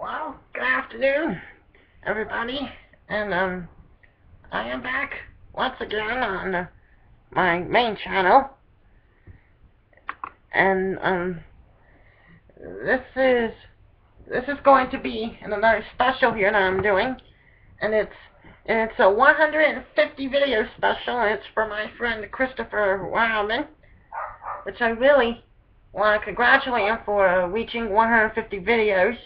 Well, good afternoon, everybody, and um, I am back once again on my main channel, and um, this is this is going to be another special here that I'm doing, and it's and it's a 150 video special, and it's for my friend Christopher Rahaman, which I really want to congratulate him for uh, reaching 150 videos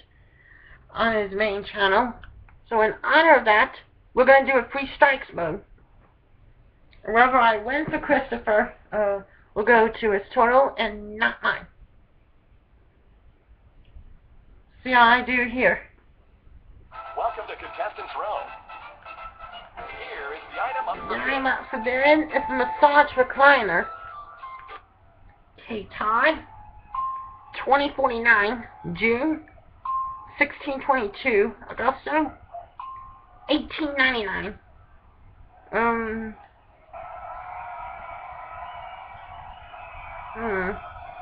on his main channel. So in honor of that, we're going to do a free strikes mode. Wherever I win for Christopher, uh, will go to his total and not mine. See how I do here. Welcome to Contestants Row. Here is the item up for The item up for bid is a massage recliner. Okay, Todd. 2049, June. 1622, Augusto. 1899. Um. Hmm.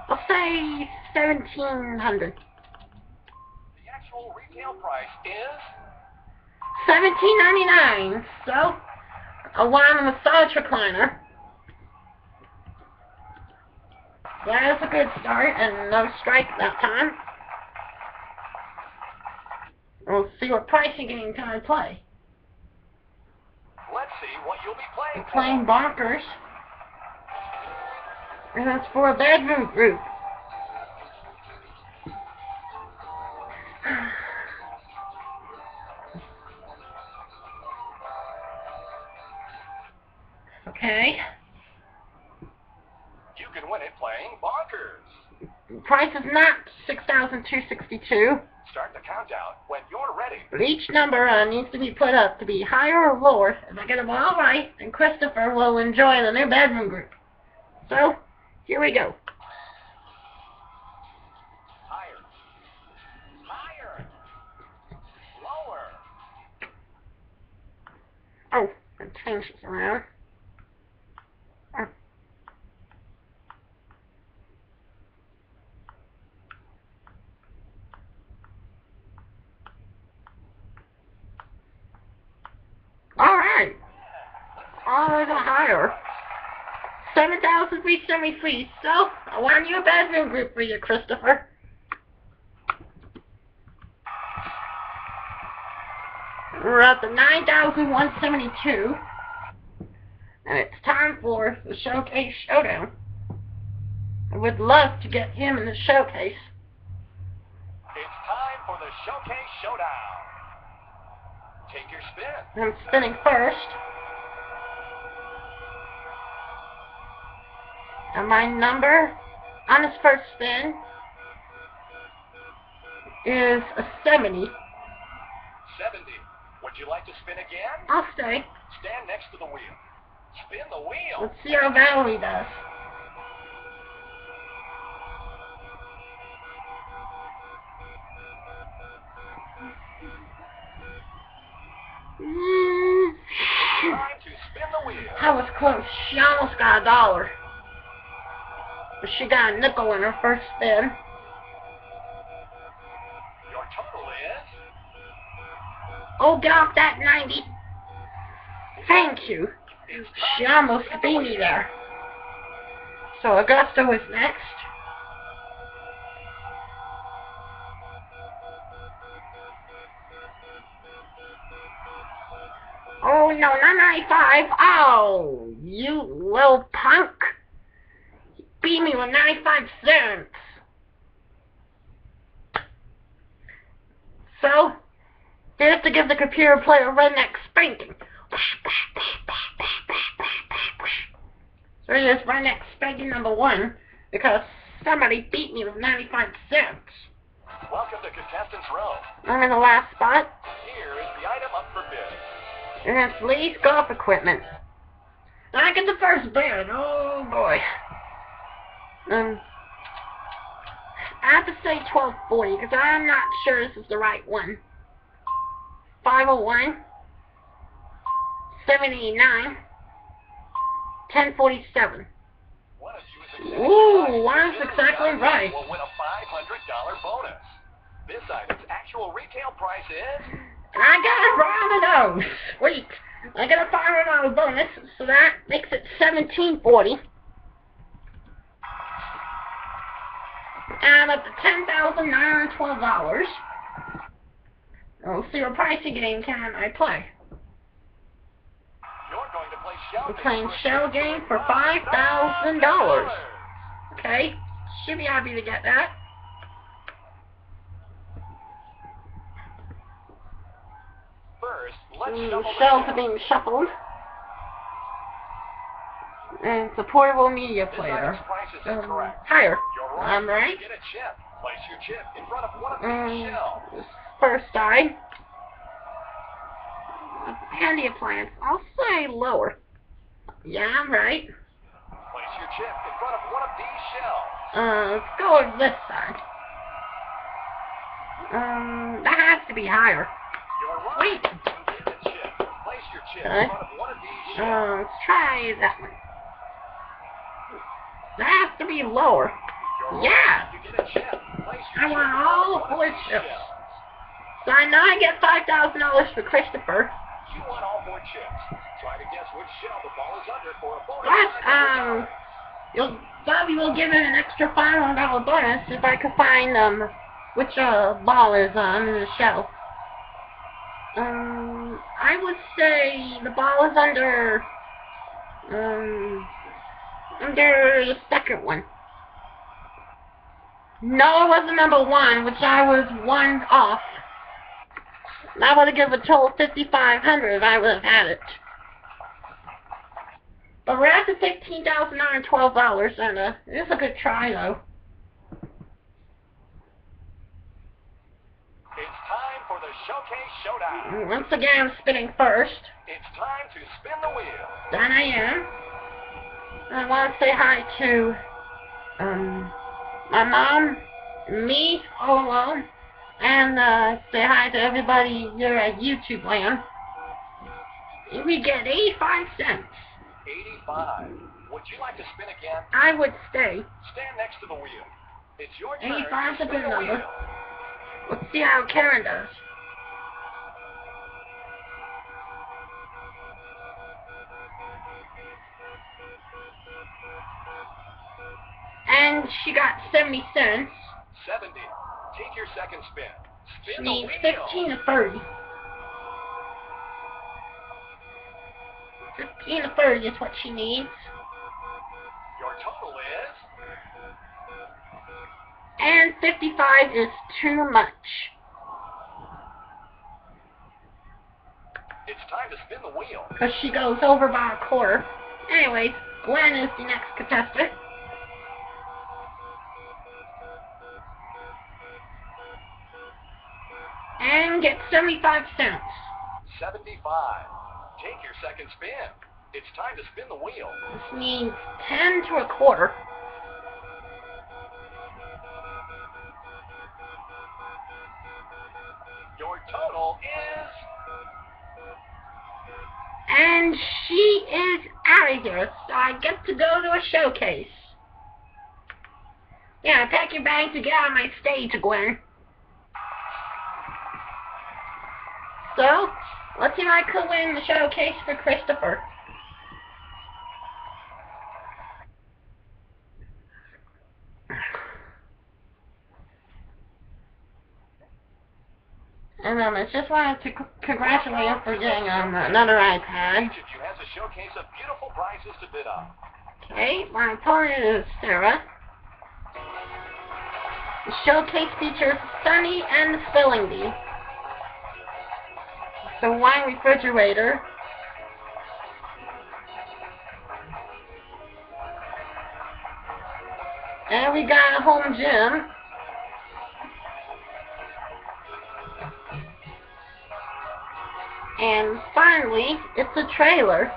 I'll say 1700. The actual retail price is 1799. So, a one massage recliner. That is a good start, and no strike that time. We'll see what price you can come and play. Let's see what you'll be playing. We're playing Bonkers. And that's for a bedroom group. okay. You can win it playing Bonkers. Price is not 6262 Start the countdown when you're ready. But each number uh, needs to be put up to be higher or lower. If I get them all right, then Christopher will enjoy the new bedroom group. So, here we go. Higher. Higher. Lower. Oh, I changed this around. Oh. Alright. All the higher. 7,373. So, I want you a bedroom group for you, Christopher. We're at the 9,172. And it's time for the Showcase Showdown. I would love to get him in the showcase. It's time for the Showcase Showdown. Take your spin. I'm spinning first. And my number on his first spin is a 70. 70. Would you like to spin again? I'll stay. Stand next to the wheel. Spin the wheel. Let's see how Valerie does. Mm. Time to spin the wheel. That was close. She almost got a dollar. But she got a nickel in her first spin. Your total is Oh, get off that 90. Thank you. She almost beat me there. So Augusto is next. Oh no, not 95. Oh, you little punk. You beat me with 95 cents. So, here's to give the computer player a redneck spanking. So here's redneck spanking number one, because somebody beat me with 95 cents. Welcome to Contestants Row. I'm in the last spot, Here is the item up for bid. and it's Lee's golf equipment. And I get the first bid. Oh boy. Um, I have to say 1240 because I'm not sure this is the right one. 501, 789, 1047. Ooh, one is exactly right. Will win a $500 bonus. This item's actual retail price is. I got a round of those. Sweet. I got a $500 bonus, so that makes it 1740. Add up to 10,912 hours. Let's see what pricey game time I play. We're playing Shell Game for $5,000. Okay, should be happy to get that. The shells are being shuffled. And it's a portable media player. Um, higher. I'm right. Get a chip. Place your chip in front of one of these Um, shells. first die. Handy appliance. I'll say lower. Yeah, I'm right. Place your chip in front of one of these shells. Uh, let's go with this side. Um, that has to be higher. You're right. Wait. Get a chip. Place your chip Okay. in front of one of these Uh, let's try that one. That has to be lower. Yeah. right. You get a chip. Place your I want all the four one of these chips. So I know I get five thousand dollars for Christopher. You want all four chips. Try to guess which shell the ball is under for a bonus. Um, you'll Bobby will give him an extra five hundred dollar bonus if I can find um which uh ball is on in the shell. Um, I would say the ball is under um under the second one. No, it wasn't number one, which I was one off. I would have given a total fifty five hundred if I would have had it. But we're at the fifteen thousand nine hundred twelve dollars, and uh, it's a good try though. It's time for the Showcase Showdown. Once again, I'm spinning first. It's time to spin the wheel. That I am. I want to say hi to um my mom, me all alone, and uh, say hi to everybody here at YouTube Land. We get 85 cents. 85. Would you like to spin again? I would stay. Stand next to the wheel. It's your turn 85 is a good number. Let's see how Karen does. She got 70 cents. 70. Take your second spin. She Spin the needs 15 to 30. 15 to 30 is what she needs. Your total is And 55 is too much. it's time to spin the wheel. Because she goes over by a quarter. Anyways, Gwen is the next contestant. 75 cents. 75. Take your second spin. It's time to spin the wheel. This means 10 to a quarter. Your total is And she is out of here, so I get to go to a showcase. Yeah, pack your bags to get out of my stage, Gwen. So, let's see if I could win the showcase for Christopher. And um, I just wanted to c- congratulate him for getting um, another iPad. each of you has a showcase of beautiful prizes to bid on. Okay, my opponent is Sarah. The showcase features Sunny and the Spelling Bee. The wine refrigerator. And we got a home gym. And finally, it's a trailer.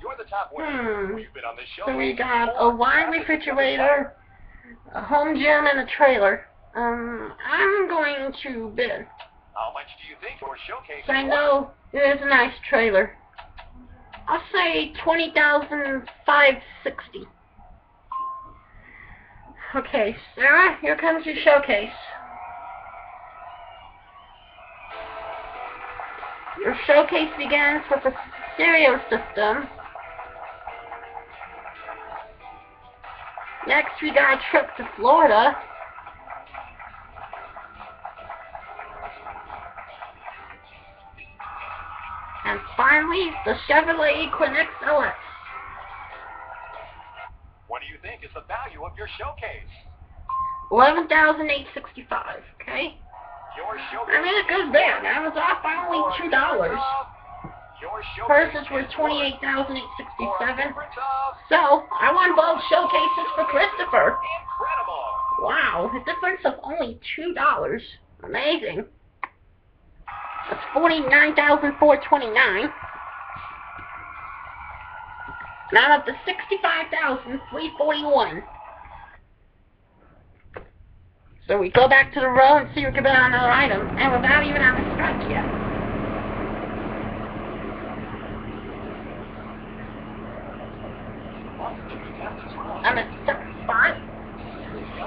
You're the top winner. Hmm. You've been on this show. So we got a wine refrigerator, a home gym, and a trailer. Um, I'm going to bid. How much do you think your showcase I know it is a nice trailer. I'll say twenty thousand five sixty. Okay, Sarah, here comes your showcase. Your showcase begins with a stereo system. Next, we got a trip to Florida. And finally, the Chevrolet Equinox What do you think is the value of your showcase? 11865 okay? Your showcase I made a good bid. I was off by only $2. Purses is worth 28867 So, I won both showcases for Christopher. Wow, a difference of only $2. Amazing. That's 49429 and I'm up to 65,341. So we go back to the row and see if we can bet on another item, and without even having struck yet. I'm at second spot,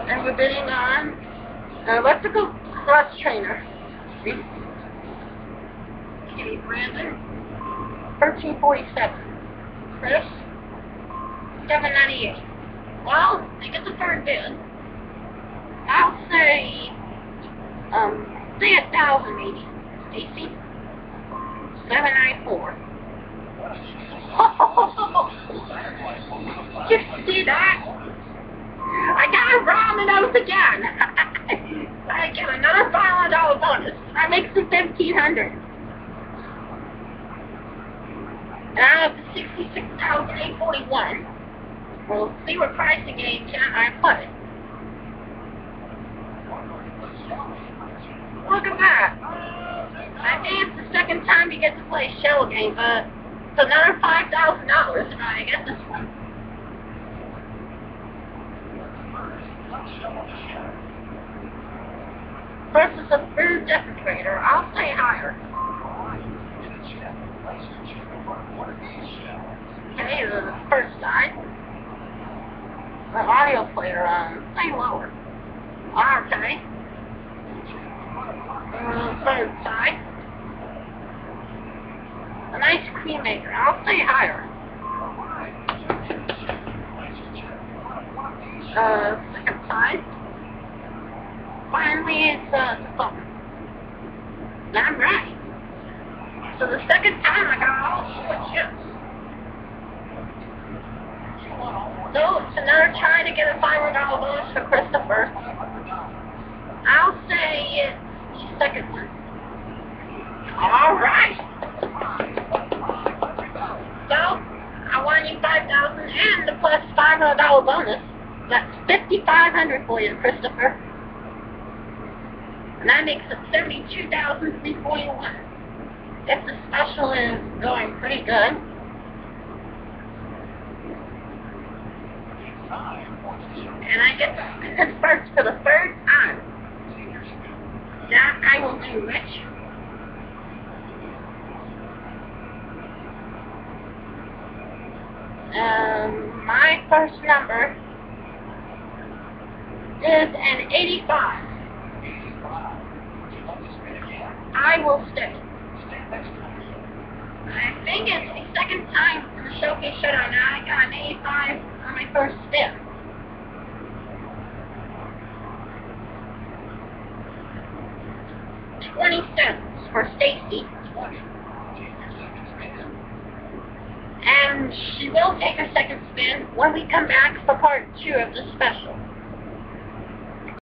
and we're bidding on an electrical cross trainer. Okay, Brandon, thirteen forty-seven. Chris, seven ninety-eight. Well, they get the third bid. I'll say, um, say a thousand maybe. Stacy, seven nine four. That? I got a ramen again. I get another five hundred dollar bonus. That makes it fifteen hundred. And I'm up to. We'll see what pricing game can I play. Look at that. I think it's the second time you get to play a shell game, but it's another five thousand dollars if I get this one. Versus a food decorator, I'll say higher. Okay, the first side. The audio player, um, say lower. Okay. Uh, third side. An ice cream maker, I'll say higher. Uh, side. Finally, it's, uh, the phone. I'm right. So the second time I got all four chips. So it's another try to get a five hundred dollar bonus for Christopher. I'll say it's the second one. All right. So I won you five thousand and the plus five hundred dollar bonus. That's fifty five hundred for you, Christopher. And that makes it seventy two thousand three forty one. If the special is going pretty good. And I get to first for the third time. That I will do, Rich. Um, my first number is an 85. I will stay. I think it's the second time in the showcase showdown now I got an 85 on my first spin. Twenty cents for Stacy. And she will take a second spin when we come back for part two of the special.